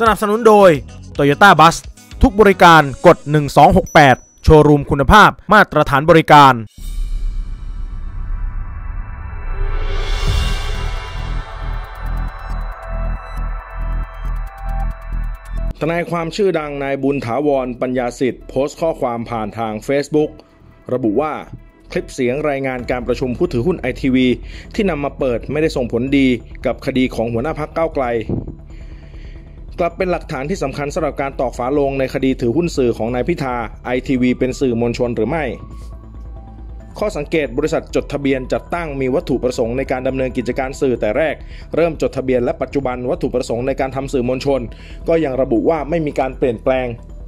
สนับสนุนโดย Toyota Bus ทุกบริการกด 1268 โชว์รูมคุณภาพมาตรฐานบริการ ทนายความชื่อดังนายบุญถาวรปัญญาสิทธิ์โพสต์ข้อความผ่านทาง Facebook ระบุว่าคลิปเสียงรายงานการประชุมผู้ถือหุ้นไอทีวีที่นำมาเปิดไม่ได้ส่งผลดีกับคดีของหัวหน้าพักเก้าไกล กลับเป็นหลักฐานที่สำคัญสำหรับการตอกฝาโลงในคดีถือหุ้นสื่อของนายพิธาไอทีวีเป็นสื่อมวลชนหรือไม่ ข้อสังเกตบริษัทจดทะเบียนจัดตั้งมีวัตถุประสงค์ในการดำเนินกิจการสื่อแต่แรก เริ่มจดทะเบียนและปัจจุบันวัตถุประสงค์ในการทำสื่อมวลชน ก็ยังระบุว่าไม่มีการเปลี่ยนแปลง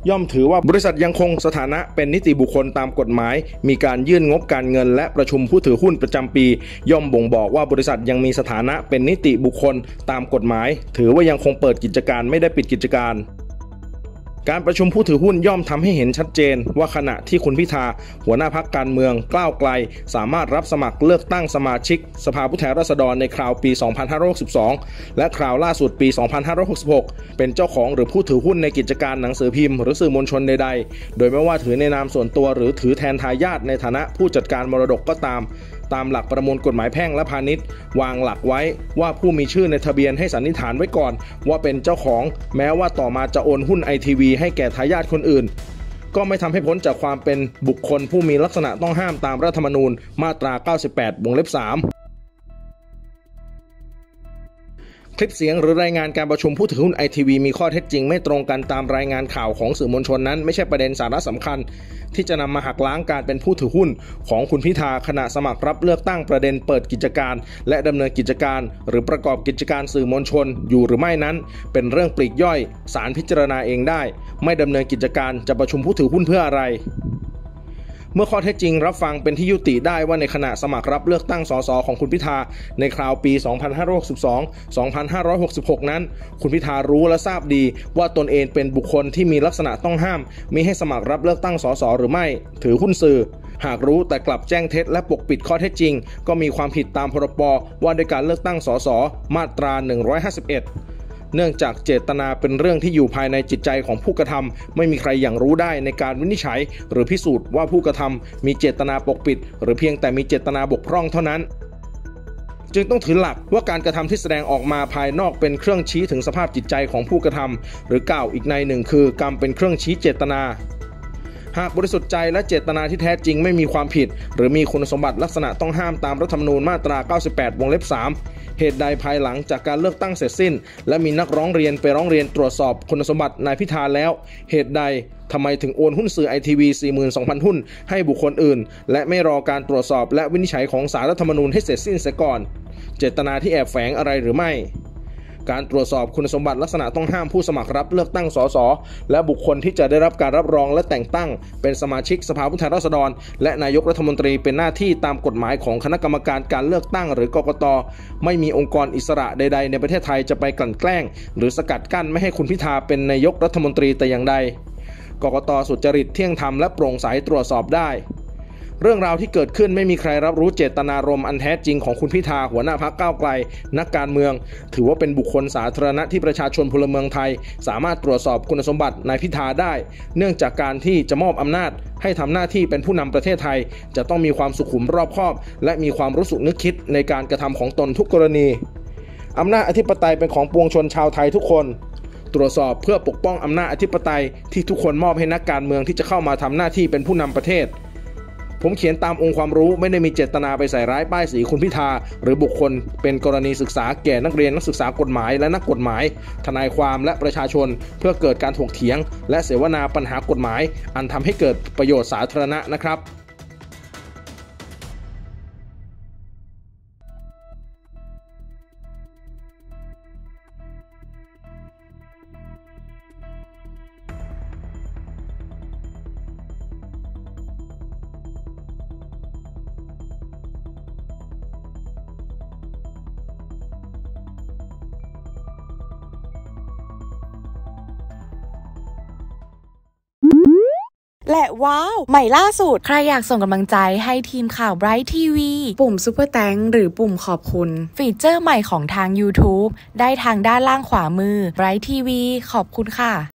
ย่อมถือว่าบริษัทยังคงสถานะเป็นนิติบุคคลตามกฎหมาย มีการยื่นงบการเงิน และประชุมผู้ถือหุ้นประจำปี ย่อมบ่งบอกว่าบริษัทยังมีสถานะเป็นนิติบุคคลตามกฎหมาย ถือว่ายังคงเปิดกิจการไม่ได้ปิดกิจการ การประชุมผู้ถือหุ้นย่อมทำให้เห็นชัดเจน ว่าขณะที่คุณพิธา หัวหน้าพักการเมืองก้าวไกล สามารถรับสมัครเลือกตั้งสมาชิก สภาผู้แทนราษฎรในคราวปี 2562 และคราวล่าสุดปี 2566 เป็นเจ้าของหรือผู้ถือหุ้นในกิจการหนังสือพิมพ์หรือสื่อมวลชนใดๆ โดยไม่ว่าถือในนามส่วนตัวหรือถือแทนทายาทในฐานะผู้จัดการมรดกก็ตาม ตามหลักประมวลกฎหมายแพ่งและพาณิชย์ วางหลักไว้ว่าผู้มีชื่อในทะเบียนให้สันนิษฐานไว้ก่อน ว่าเป็นเจ้าของแม้ว่าต่อมาจะโอนหุ้นไอทีวีให้แก่ทายาทคนอื่น ก็ไม่ทำให้พ้นจากความเป็นบุคคลผู้มีลักษณะต้องห้ามตามรัฐธรรมนูญมาตรา 98 วงเล็บ 3 คลิปเสียงหรือรายงานการประชุมผู้ถือหุ้นไอทีวีมีข้อเท็จจริงไม่ตรงกันตามรายงานข่าวของสื่อมวลชนนั้น ไม่ใช่ประเด็นสาระสำคัญ ที่จะนำมาหักล้างการเป็นผู้ถือหุ้น ของคุณพิธาขณะสมัครรับเลือกตั้งประเด็นเปิดกิจการ และดำเนินกิจการ หรือประกอบกิจการสื่อมวลชน อยู่หรือไม่นั้น เป็นเรื่องปลีกย่อยสารพิจารณาเองได้ ไม่ดำเนินกิจการจะประชุมผู้ถือหุ้นเพื่ออะไร เมื่อข้อเท็จจริงรับฟังเป็นที่ยุติได้ว่าในขณะสมัครรับเลือกตั้งสสของคุณพิธา ในคราวปี 2562-2566 นั้น คุณพิธารู้และทราบดีว่าตนเองเป็นบุคคลที่มีลักษณะต้องห้ามมิให้สมัครรับเลือกตั้งสสหรือไม่ ถือหุ้นสื่อ หากรู้แต่กลับแจ้งเท็จและปกปิดข้อเท็จจริง ก็มีความผิดตามพรบว่าด้วยการเลือกตั้งสสมาตรา 151 เนื่องจากเจตนาเป็นเรื่องที่อยู่ภายในจิตใจของผู้กระทำไม่มีใครอย่างรู้ได้ในการวินิจฉัย หรือพิสูจน์ว่าผู้กระทำมีเจตนาปกปิด หรือเพียงแต่มีเจตนาบกพร่องเท่านั้นจึงต้องถือหลักว่าการกระทำที่แสดงออกมาภายนอกเป็นเครื่องชี้ถึงสภาพจิตใจของผู้กระทำหรือกล่าวอีกในหนึ่งคือกรรมเป็นเครื่องชี้เจตนา หากบริสุทธิ์ใจและเจตนาที่แท้จริงไม่มีความผิด หรือมีคุณสมบัติลักษณะต้องห้ามตามรัฐธรรมนูญมาตรา 98 วงเล็บ 3 เหตุใดภายหลังจากการเลือกตั้งเสร็จสิ้น และมีนักร้องเรียนไปร้องเรียนตรวจสอบคุณสมบัตินายพิธาแล้ว เหตุใดทำไมถึงโอนหุ้นสื่อไอทีวี42,000 หุ้น ให้บุคคลอื่น และไม่รอการตรวจสอบและวินิจฉัยของสารรัฐธรรมนูญให้เสร็จสิ้นเสียก่อน เจตนาที่แอบแฝงอะไรหรือไม่ การตรวจสอบคุณสมบัติลักษณะต้องห้ามผู้สมัครรับเลือกตั้งสสและบุคคลที่จะได้รับการรับรองและแต่งตั้ง เป็นสมาชิกสภาผู้แทนราษฎร และนายกรัฐมนตรีเป็นหน้าที่ตามกฎหมายของคณะกรรมการการเลือกตั้งหรือกกต ไม่มีองค์กรอิสระใด ๆ ในประเทศไทยจะไปกลั่นแกล้ง หรือสกัดกั้นไม่ให้คุณพิธาเป็นนายกรัฐมนตรีแต่อย่างใดกกตสุจริตเที่ยงธรรมและโปร่งใสตรวจสอบได้ เรื่องราวที่เกิดขึ้นไม่มีใครรับรู้เจตนารมณ์อันแท้จริงของคุณพิธาหัวหน้าพักก้าวไกล นักการเมือง ถือว่าเป็นบุคคลสาธารณะที่ประชาชนพลเมืองไทย สามารถตรวจสอบคุณสมบัตินายพิธาได้ เนื่องจากการที่จะมอบอำนาจ ให้ทำหน้าที่เป็นผู้นำประเทศไทย จะต้องมีความสุขุมรอบคอบ และมีความรู้สึกนึกคิดในการกระทำของตนทุกกรณีอำนาจอธิปไตยเป็นของปวงชนชาวไทยทุกคนตรวจสอบเพื่อปกป้องอำนาจอธิปไตยที่ทุกคนมอบให้นักการเมืองที่จะเข้ามาทำหน้าที่เป็นผู้นำประเทศ ผมเขียนตามองค์ความรู้ไม่ได้มีเจตนาไปใส่ร้ายป้ายสีคุณพิธา หรือบุคคลเป็นกรณีศึกษาแก่นักเรียนนักศึกษากฎหมายและนักกฎหมาย ทนายความและประชาชน เพื่อเกิดการถกเถียง และเสวนาปัญหากฎหมาย อันทำให้เกิดประโยชน์สาธารณะนะครับ และว้าว ใหม่ล่าสุด ใครอยากส่งกำลังใจให้ทีมข่าว Bright TV ปุ่ม Super Thanks หรือปุ่มขอบคุณ ฟีเจอร์ใหม่ของทาง YouTube ได้ทางด้านล่างขวามือ Bright TV ขอบคุณค่ะ